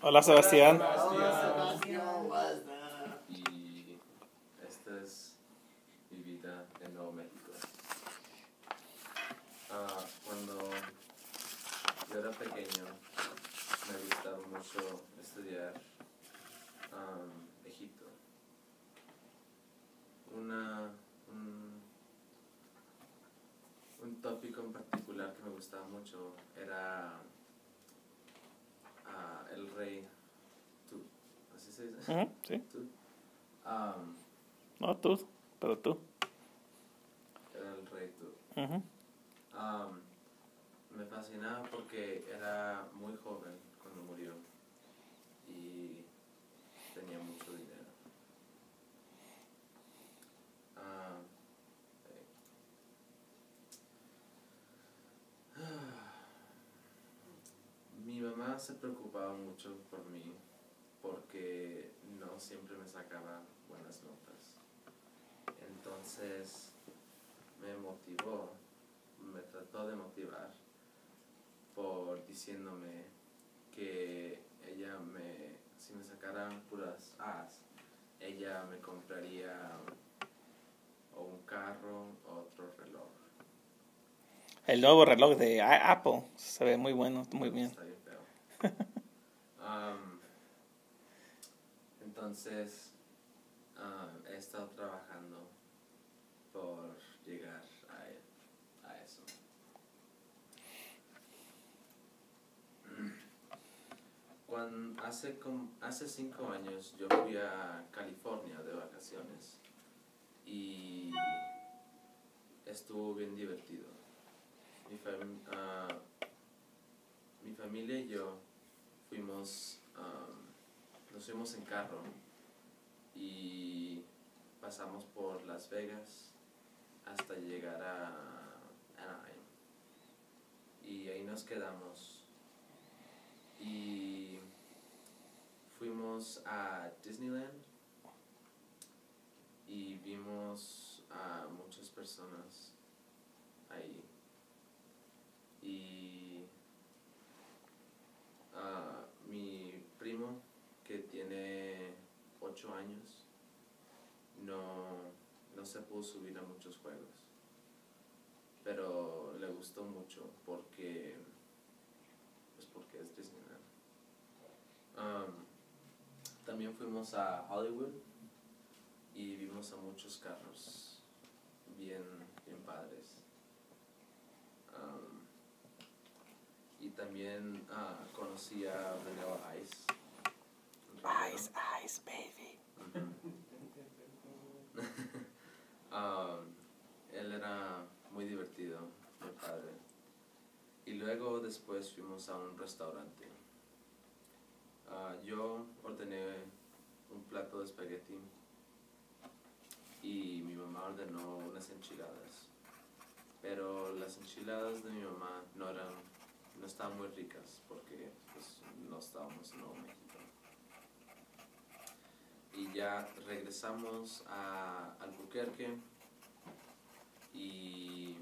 Hola Sebastián. Y esta es mi vida en Nuevo México. Ah, cuando yo era pequeño, me gustaba mucho estudiar am, Egipto. Una, un, un tópico en particular que me gustaba mucho era el rey Tut. ¿Así se dice? Sí, Tut. Am, no tú, pero tú. era el rey Tut. Ujú. Am, me fascinaba porque era muy joven cuando murió y tenía mucho dinero. Am, eh. Mi mamá se preocupaba mucho por mí porque no siempre me sacaba buenas notas. Entonces me motivó me trató de motivar por diciéndome que ella me, si me sacaran puras A's, ella me compraría o un carro o otro reloj. El nuevo reloj de Apple se ve muy bueno, muy bien. Está bien entonces, he estado trabajando por llegar a, eso. Hace, cinco años yo fui a California de vacaciones y estuvo bien divertido. Mi, ah, mi familia y yo nos fuimos en carro y pasamos por Las Vegas hasta llegar a Anaheim. Y ahí nos quedamos. Y fuimos a Disneyland y vimos a muchas personas ahí. Y ah, mi primo, que tiene 8 años, no, no se pudo subir a muchos juegos. Pero le gustó mucho porque, pues porque es Disneyland. Um, también fuimos a Hollywood y vimos a muchos carros bien, bien padres. Um, y también ah, conocí a Vanilla Um, él era muy divertido, muy padre. Y luego después fuimos a un restaurante. Ah, yo ordené un plato de espagueti y mi mamá ordenó unas enchiladas. Pero las enchiladas de mi mamá no eran, no estaban muy ricas porque pues, no estábamos en Nuevo México. Regresamos a Albuquerque y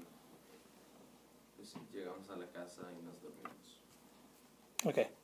pues, llegamos a la casa y nos dormimos. Ok.